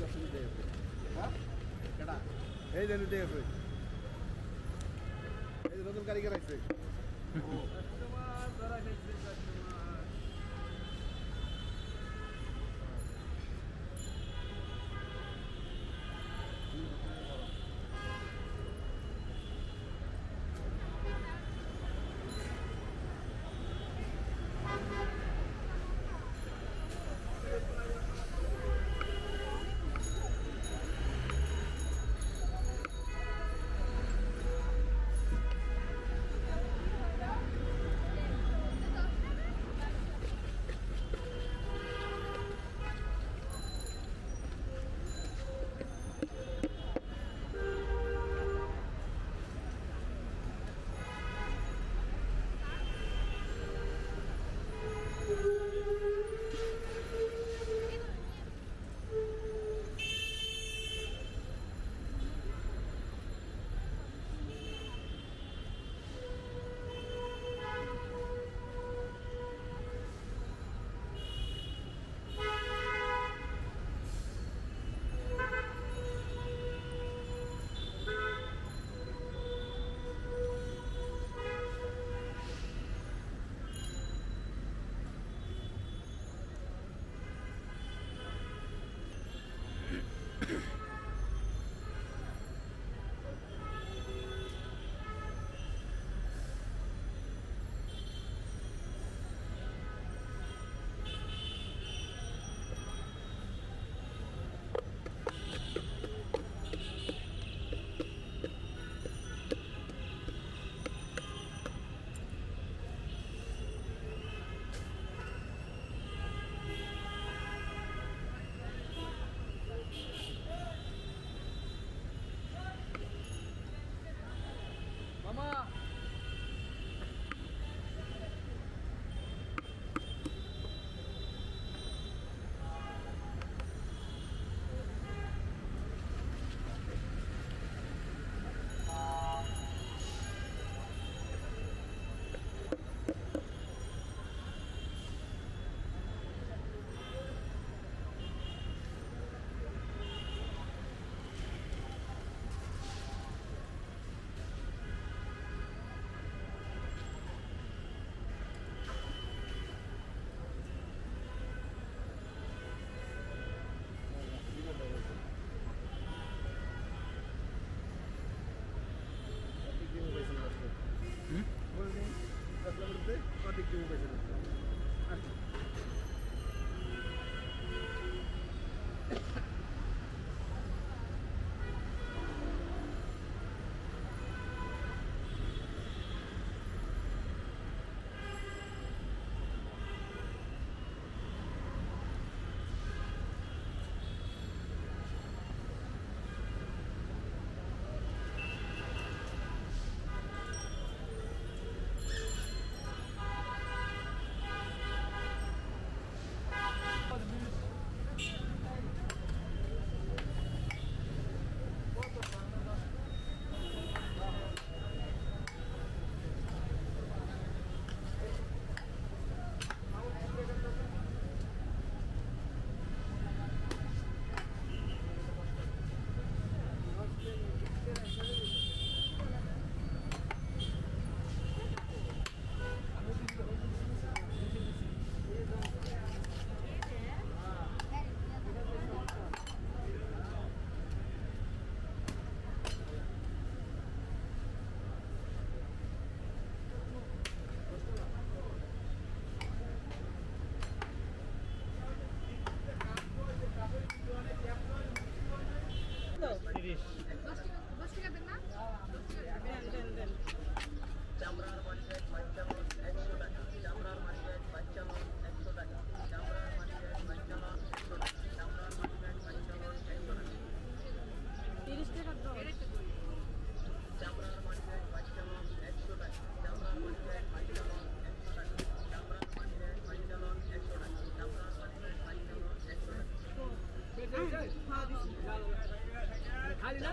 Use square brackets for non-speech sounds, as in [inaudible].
হ্যাঁ দশ মিনিট দিয়ে হ্যাঁ? কেটা এই যে দিয়ে আছে এই যে নতুন কারিগর আছে [laughs] up. খালি না